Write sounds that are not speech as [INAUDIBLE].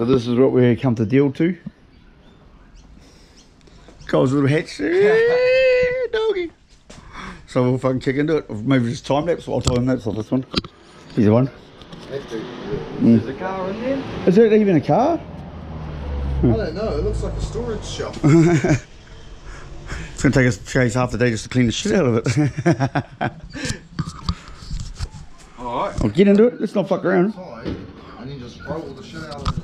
So this is what we come to deal to. Cole's little hatch. [LAUGHS] Doggy. So we'll fucking check into it. Maybe just time lapse. I'll time lapse on this one. Either one. Hmm. There's a car in there. Is there even a car? I don't know. It looks like a storage shop. [LAUGHS] It's gonna take us chase half the day just to clean the shit out of it. [LAUGHS] Alright. I'll get into it. Let's not fuck around. And then just roll the shit out of it.